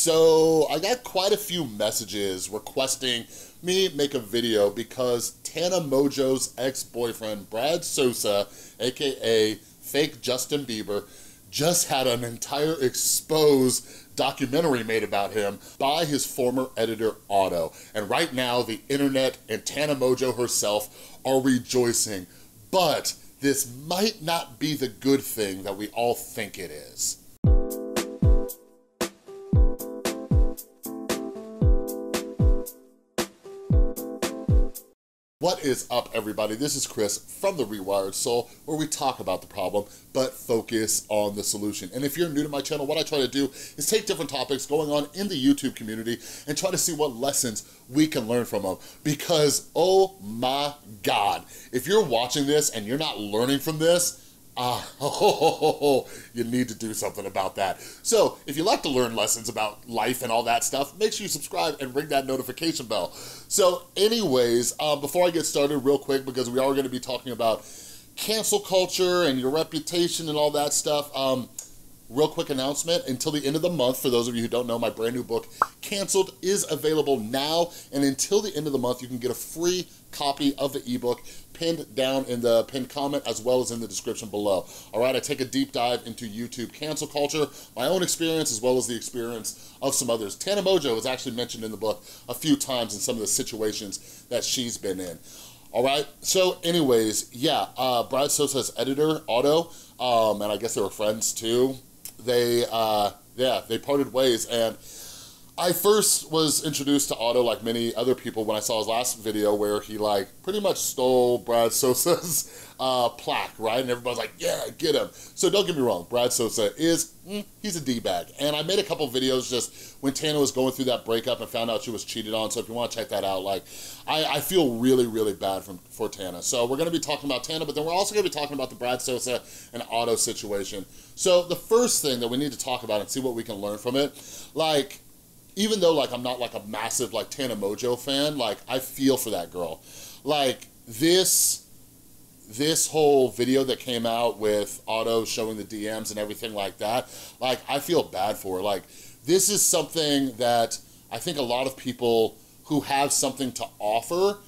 So I got quite a few messages requesting me make a video because Tana Mongeau's ex-boyfriend, Brad Sousa, AKA fake Justin Bieber, just had an entire expose documentary made about him by his former editor, Otto. And right now, the internet and Tana Mongeau herself are rejoicing. But this might not be the good thing that we all think it is. What is up, everybody? This is Chris from The Rewired Soul, where we talk about the problem, but focus on the solution. And if you're new to my channel, what I try to do is take different topics going on in the YouTube community and try to see what lessons we can learn from them. Because, oh my God, if you're watching this and you're not learning from this, ah, oh, you need to do something about that. So if you like to learn lessons about life and all that stuff, make sure you subscribe and ring that notification bell. So anyways, um, before I get started real quick, because we are gonna be talking about cancel culture and your reputation and all that stuff, um, real quick announcement, until the end of the month, for those of you who don't know, my brand new book, Canceled, is available now, and until the end of the month, you can get a free copy of the ebook pinned down in the pinned comment as well as in the description below. All right, I take a deep dive into YouTube cancel culture, my own experience as well as the experience of some others. Tana Mongeau was actually mentioned in the book a few times in some of the situations that she's been in. All right, so anyways, yeah, uh, Brad Sousa's editor, Otto, um, and I guess they were friends too, they, uh, yeah, they parted ways and I first was introduced to Otto like many other people when I saw his last video where he like pretty much stole Brad Sousa's uh, plaque, right? And everybody's like, yeah, get him. So don't get me wrong, Brad Sousa is, mm, he's a D-bag. And I made a couple videos just when Tana was going through that breakup and found out she was cheated on. So if you wanna check that out, like, I, I feel really, really bad from, for Tana. So we're gonna be talking about Tana, but then we're also gonna be talking about the Brad Sousa and Otto situation. So the first thing that we need to talk about and see what we can learn from it, like, even though like I'm not like a massive like Tana Mongeau fan, like I feel for that girl. Like this, this whole video that came out with Otto showing the DMs and everything like that, like I feel bad for her. Like this is something that I think a lot of people who have something to offer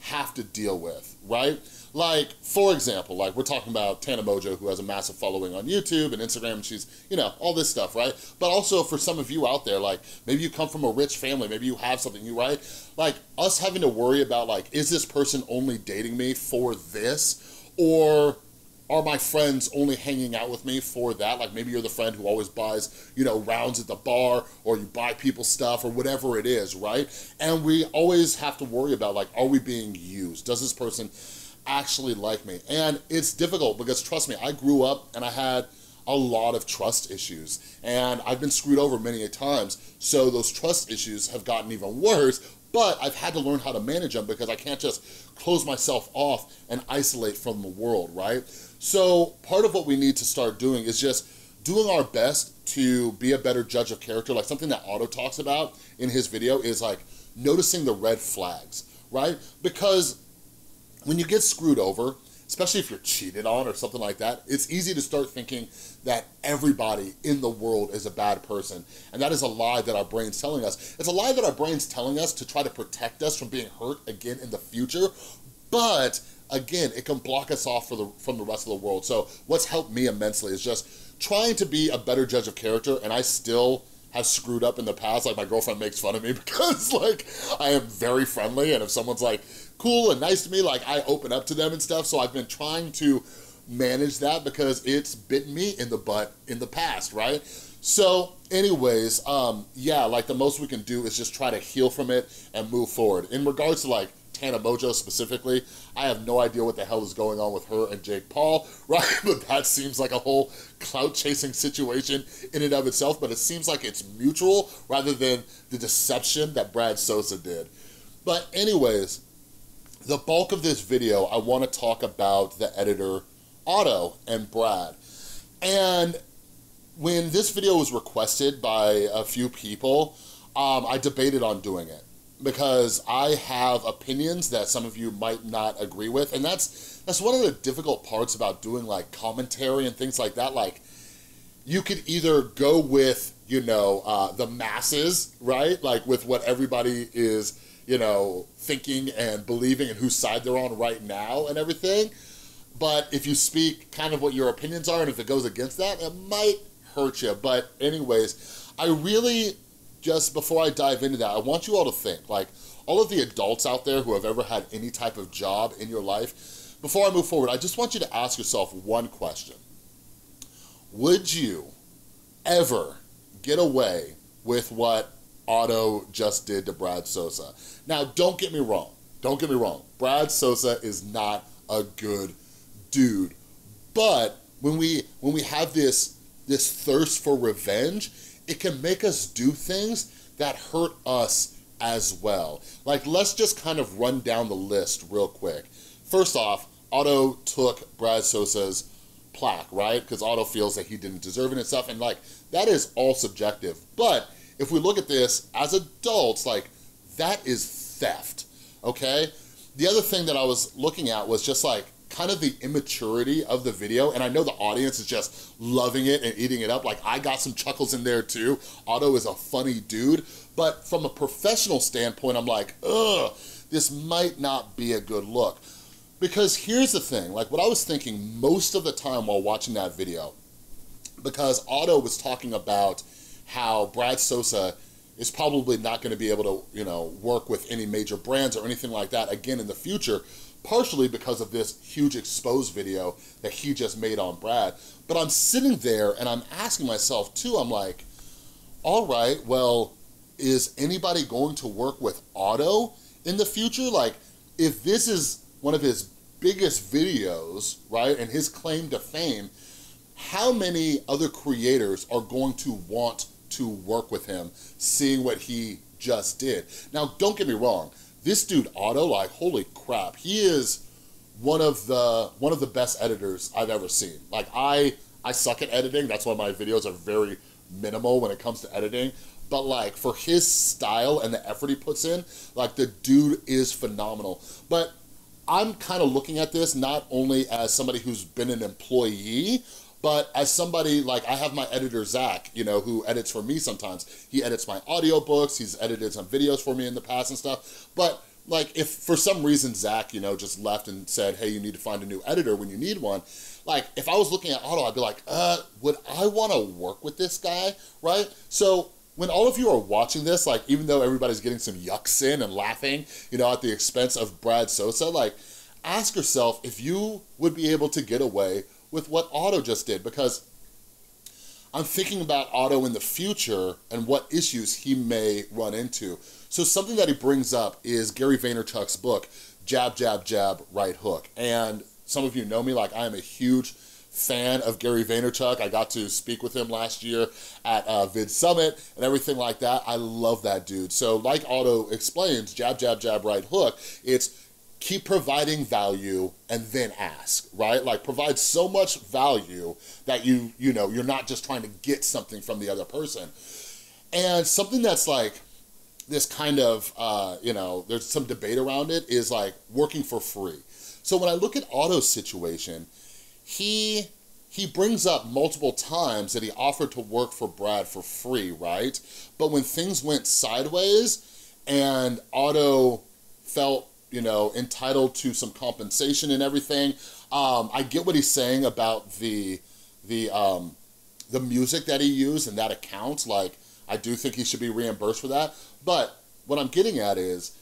have to deal with, right? Like, for example, like we're talking about Tana Mongeau, who has a massive following on YouTube and Instagram, and she's, you know, all this stuff, right? But also for some of you out there, like maybe you come from a rich family, maybe you have something, you right? Like us having to worry about like, is this person only dating me for this? Or are my friends only hanging out with me for that? Like maybe you're the friend who always buys, you know, rounds at the bar or you buy people stuff or whatever it is, right? And we always have to worry about like, are we being used? Does this person actually like me. And it's difficult because trust me, I grew up and I had a lot of trust issues and I've been screwed over many a times. So those trust issues have gotten even worse, but I've had to learn how to manage them because I can't just close myself off and isolate from the world, right? So part of what we need to start doing is just doing our best to be a better judge of character. Like something that Otto talks about in his video is like noticing the red flags, right? Because when you get screwed over, especially if you're cheated on or something like that, it's easy to start thinking that everybody in the world is a bad person. And that is a lie that our brain's telling us. It's a lie that our brain's telling us to try to protect us from being hurt again in the future. But again, it can block us off the, from the rest of the world. So what's helped me immensely is just trying to be a better judge of character. And I still have screwed up in the past. Like my girlfriend makes fun of me because like I am very friendly and if someone's like cool and nice to me, like I open up to them and stuff. So I've been trying to manage that because it's bitten me in the butt in the past, right? So anyways, um, yeah, like the most we can do is just try to heal from it and move forward. In regards to like Tana Mongeau specifically. I have no idea what the hell is going on with her and Jake Paul, right? But that seems like a whole clout chasing situation in and of itself, but it seems like it's mutual rather than the deception that Brad Sousa did. But anyways, the bulk of this video, I wanna talk about the editor, Otto and Brad. And when this video was requested by a few people, um, I debated on doing it because I have opinions that some of you might not agree with. And that's, that's one of the difficult parts about doing like commentary and things like that. Like you could either go with you know, uh, the masses, right? Like with what everybody is, you know, thinking and believing and whose side they're on right now and everything. But if you speak kind of what your opinions are and if it goes against that, it might hurt you. But anyways, I really, just before I dive into that, I want you all to think, like, all of the adults out there who have ever had any type of job in your life, before I move forward, I just want you to ask yourself one question. Would you ever get away with what Otto just did to Brad Sousa. Now, don't get me wrong. Don't get me wrong. Brad Sousa is not a good dude. But when we when we have this this thirst for revenge, it can make us do things that hurt us as well. Like let's just kind of run down the list real quick. First off, Otto took Brad Sousa's plaque, right? Because Otto feels that he didn't deserve it and stuff. And like, that is all subjective. But if we look at this as adults, like, that is theft, okay? The other thing that I was looking at was just like, kind of the immaturity of the video, and I know the audience is just loving it and eating it up. Like, I got some chuckles in there too. Otto is a funny dude, but from a professional standpoint, I'm like, ugh, this might not be a good look. Because here's the thing, like what I was thinking most of the time while watching that video, because Otto was talking about how Brad Sousa is probably not gonna be able to, you know, work with any major brands or anything like that again in the future, partially because of this huge exposed video that he just made on Brad. But I'm sitting there and I'm asking myself too, I'm like, all right, well, is anybody going to work with Otto in the future? Like, if this is one of his biggest videos, right, and his claim to fame, how many other creators are going to want to work with him, seeing what he just did? Now, don't get me wrong, this dude Otto, like, holy crap, he is one of the one of the best editors I've ever seen. Like, I I suck at editing. That's why my videos are very minimal when it comes to editing but like for his style and the effort he puts in, like the dude is phenomenal. But I'm kind of looking at this not only as somebody who's been an employee, but as somebody, like I have my editor, Zach, you know, who edits for me sometimes. He edits my audiobooks, he's edited some videos for me in the past and stuff. But like if for some reason Zach, you know, just left and said, hey, you need to find a new editor when you need one, like if I was looking at Otto, I'd be like, uh, would I wanna work with this guy, right? So when all of you are watching this, like even though everybody's getting some yucks in and laughing, you know, at the expense of Brad Sousa, like ask yourself if you would be able to get away with what Otto just did because I'm thinking about Otto in the future and what issues he may run into. So something that he brings up is Gary Vaynerchuk's book, Jab, Jab, Jab, Right Hook. And some of you know me, like I am a huge fan of Gary Vaynerchuk. I got to speak with him last year at uh, Vid Summit and everything like that. I love that dude. So like Otto explains, jab, jab, jab, right hook, it's keep providing value and then ask, right? Like provide so much value that you, you know, you're not just trying to get something from the other person. And something that's like, this kind of, uh, you know, there's some debate around it, is like working for free. So when I look at Otto's situation, he he brings up multiple times that he offered to work for Brad for free, right? But when things went sideways and Otto felt, you know, entitled to some compensation and everything, um, I get what he's saying about the, the, um, the music that he used and that account. Like, I do think he should be reimbursed for that. But what I'm getting at is,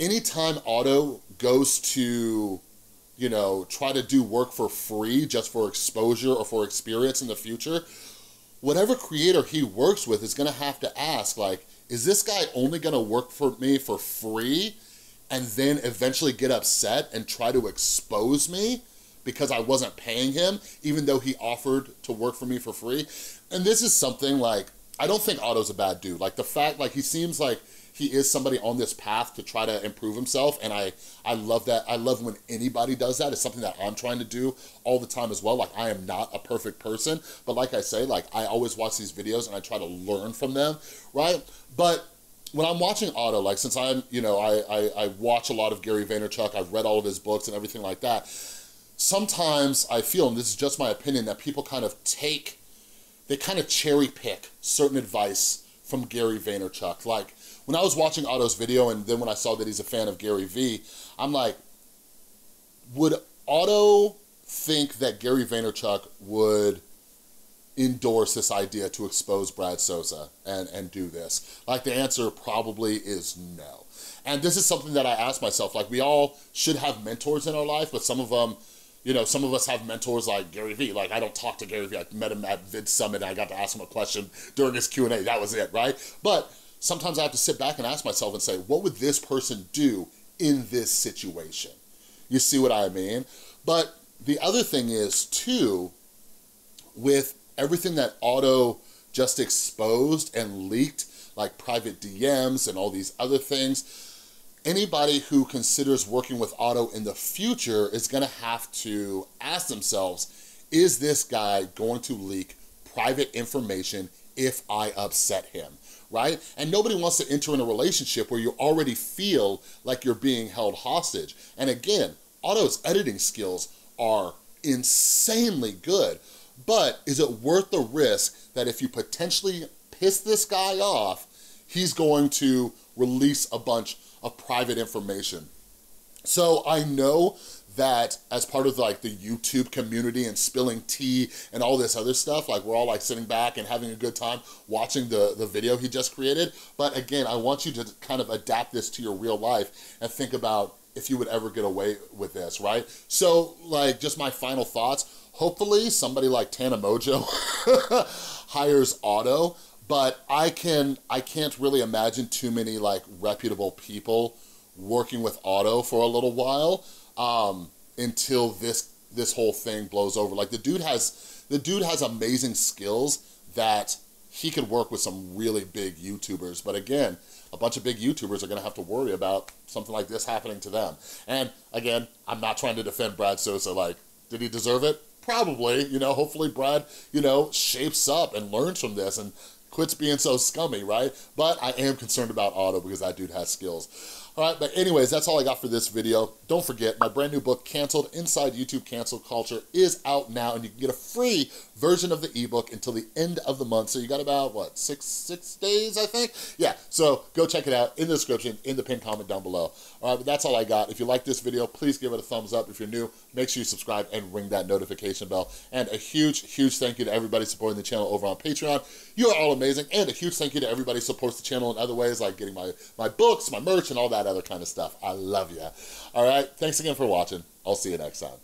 anytime Otto goes to you know, try to do work for free just for exposure or for experience in the future, whatever creator he works with is gonna have to ask, like, is this guy only gonna work for me for free and then eventually get upset and try to expose me because I wasn't paying him, even though he offered to work for me for free? And this is something like, I don't think Otto's a bad dude. Like the fact, like he seems like he is somebody on this path to try to improve himself and I, I love that. I love when anybody does that. It's something that I'm trying to do all the time as well. Like I am not a perfect person, but like I say, like I always watch these videos and I try to learn from them, right? But when I'm watching Otto, like since I'm, you know, I, I, I watch a lot of Gary Vaynerchuk, I've read all of his books and everything like that, sometimes I feel, and this is just my opinion, that people kind of take they kind of cherry pick certain advice from Gary Vaynerchuk. Like, when I was watching Otto's video and then when I saw that he's a fan of Gary Vee, I'm like, would Otto think that Gary Vaynerchuk would endorse this idea to expose Brad Sousa and, and do this? Like the answer probably is no. And this is something that I ask myself, like we all should have mentors in our life, but some of them, you know, some of us have mentors like Gary Vee. Like I don't talk to Gary Vee. I met him at Vid Summit I got to ask him a question during his Q&A. That was it, right? But sometimes I have to sit back and ask myself and say, what would this person do in this situation? You see what I mean? But the other thing is too, with everything that Otto just exposed and leaked, like private DMs and all these other things, anybody who considers working with Otto in the future is gonna have to ask themselves, is this guy going to leak private information if I upset him, right? And nobody wants to enter in a relationship where you already feel like you're being held hostage. And again, Otto's editing skills are insanely good, but is it worth the risk that if you potentially piss this guy off, he's going to release a bunch of private information. So I know that as part of like the YouTube community and spilling tea and all this other stuff, like we're all like sitting back and having a good time watching the, the video he just created. But again, I want you to kind of adapt this to your real life and think about if you would ever get away with this, right? So like just my final thoughts, hopefully somebody like Tana Mongeau hires Otto but I can I can't really imagine too many like reputable people working with Otto for a little while um, until this this whole thing blows over. Like the dude has the dude has amazing skills that he could work with some really big YouTubers. But again, a bunch of big YouTubers are gonna have to worry about something like this happening to them. And again, I'm not trying to defend Brad Sousa. Like, did he deserve it? Probably, you know, hopefully Brad, you know, shapes up and learns from this and quits being so scummy, right? But I am concerned about Otto because that dude has skills. All right, but anyways, that's all I got for this video. Don't forget, my brand new book, Canceled Inside YouTube Cancel Culture, is out now, and you can get a free version of the ebook until the end of the month. So you got about, what, six six days, I think? Yeah, so go check it out in the description, in the pinned comment down below. All right, but that's all I got. If you like this video, please give it a thumbs up. If you're new, make sure you subscribe and ring that notification bell. And a huge, huge thank you to everybody supporting the channel over on Patreon. You are all amazing. And a huge thank you to everybody who supports the channel in other ways, like getting my, my books, my merch, and all that other kind of stuff. I love you. All right, thanks again for watching. I'll see you next time.